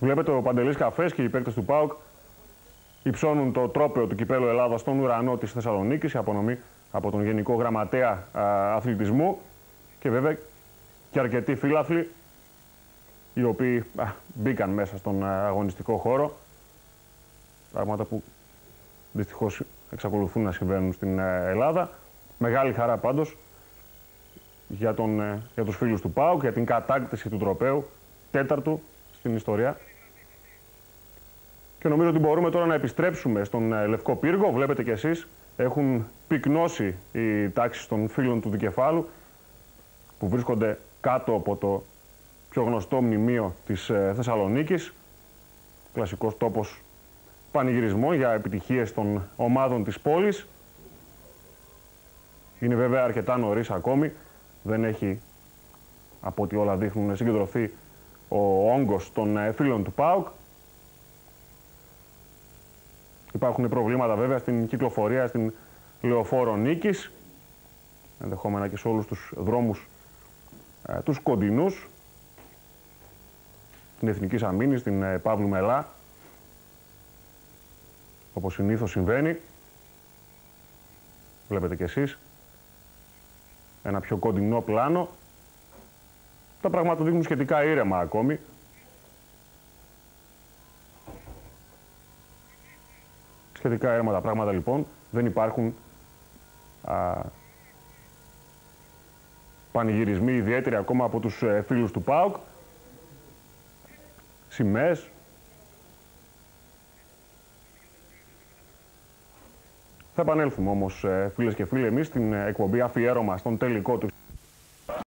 Βλέπετε ο Παντελής Καφές και οι παίκτες του ΠΑΟΚ υψώνουν το τρόπαιο του κυπέλου Ελλάδας στον ουρανό της Θεσσαλονίκης, η απονομή από τον Γενικό Γραμματέα Αθλητισμού και βέβαια και αρκετοί φίλαθλοι οι οποίοι μπήκαν μέσα στον αγωνιστικό χώρο. Πράγματα που δυστυχώς εξακολουθούν να συμβαίνουν στην ε, Ελλάδα. Μεγάλη χαρά πάντως για, τον, ε, για τους φίλους του ΠΑΟΚ, για την κατάκτηση του τροπέου, τέταρτου στην ιστορία. Και νομίζω ότι μπορούμε τώρα να επιστρέψουμε στον ε, Λευκό Πύργο. Βλέπετε κι εσείς, έχουν πυκνώσει οι τάξεις των φίλων του Δικεφάλου, που βρίσκονται κάτω από το πιο γνωστό μνημείο της Θεσσαλονίκης. Κλασικός τόπος πανηγυρισμό για επιτυχίες των ομάδων της πόλης. Είναι βέβαια αρκετά νωρίς ακόμη. Δεν έχει, από ό,τι όλα δείχνουν, συγκεντρωθεί ο όγκος των ε, φίλων του ΠΑΟΚ. Υπάρχουν προβλήματα βέβαια στην κυκλοφορία στην Λεωφόρο Νίκης, ενδεχόμενα και σε όλους τους δρόμους ε, τους κοντινούς, την Εθνική Αμήνης, την ε, Παύλου Μελά, όπως συνήθως συμβαίνει. Βλέπετε κι εσείς. Ένα πιο κοντινό πλάνο. Τα πράγματα δείχνουν σχετικά ήρεμα ακόμη. Σχετικά ήρεμα τα πράγματα λοιπόν. Δεν υπάρχουν α, πανηγυρισμοί ιδιαίτεροι ακόμα από τους ε, φίλους του ΠΑΟΚ. Σημαίες, Θα επανέλθουμε όμως, ε, φίλες και φίλοι, εμείς στην εκπομπή αφιέρωμα στον τελικό του